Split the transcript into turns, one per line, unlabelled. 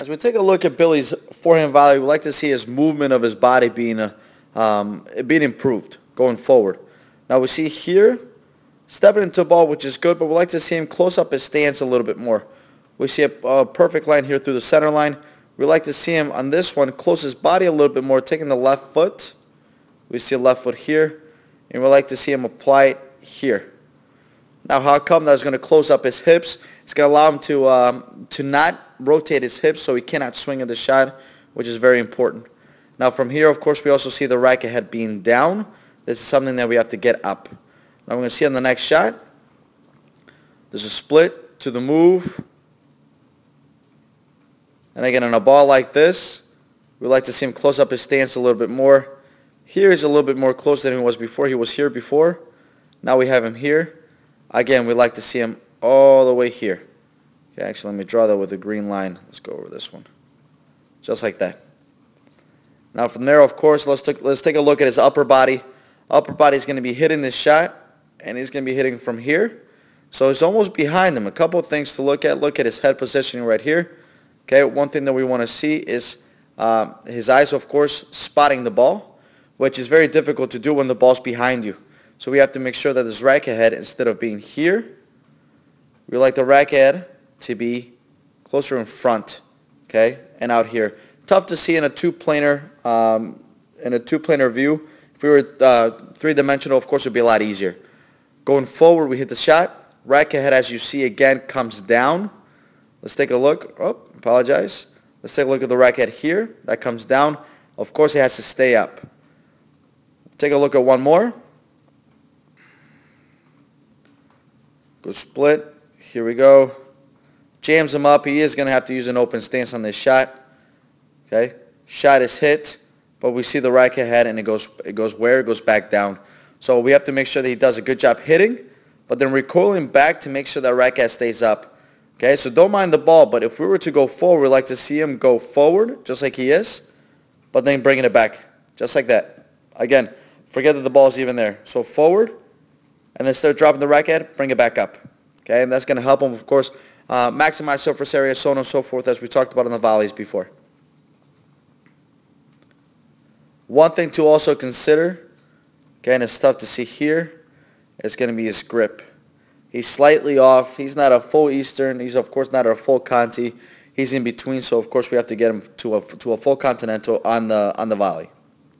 As we take a look at Billy's forehand volley, we like to see his movement of his body being uh, um, being improved going forward. Now we see here, stepping into the ball, which is good, but we like to see him close up his stance a little bit more. We see a, a perfect line here through the center line. We like to see him on this one close his body a little bit more, taking the left foot. We see a left foot here, and we like to see him apply it here. Now, how come that's going to close up his hips? It's going to allow him to um, to not rotate his hips so he cannot swing at the shot, which is very important. Now, from here, of course, we also see the racket head being down. This is something that we have to get up. Now, we're going to see on the next shot, there's a split to the move. And again, on a ball like this, we like to see him close up his stance a little bit more. Here he's a little bit more close than he was before. He was here before. Now we have him here. Again, we'd like to see him all the way here. Okay, actually, let me draw that with a green line. Let's go over this one. Just like that. Now from there, of course, let's, take, let's take a look at his upper body. Upper body is going to be hitting this shot, and he's going to be hitting from here. So it's almost behind him. A couple things to look at. Look at his head positioning right here. Okay, one thing that we want to see is uh, his eyes, of course, spotting the ball, which is very difficult to do when the ball's behind you. So we have to make sure that this racket head, instead of being here, we like the racket head to be closer in front, okay, and out here. Tough to see in a two-planar um, in a two-planar view. If we were uh, three-dimensional, of course, it would be a lot easier. Going forward, we hit the shot. Racket head, as you see, again, comes down. Let's take a look. Oh, apologize. Let's take a look at the racket here. That comes down. Of course, it has to stay up. Take a look at one more. Go split. Here we go. Jams him up. He is going to have to use an open stance on this shot. Okay. Shot is hit, but we see the racket head and it goes it goes where? It goes back down. So we have to make sure that he does a good job hitting, but then recoiling back to make sure that racket stays up. Okay, so don't mind the ball, but if we were to go forward, we'd like to see him go forward, just like he is, but then bringing it back, just like that. Again, forget that the ball's even there. So forward, and then instead of dropping the racket, bring it back up. Okay, and that's going to help him, of course, uh, maximize surface area, so on and so forth, as we talked about in the volleys before. One thing to also consider, again, it's tough to see here, is going to be his grip. He's slightly off. He's not a full Eastern. He's, of course, not a full Conti. He's in between, so, of course, we have to get him to a, to a full Continental on the, on the volley.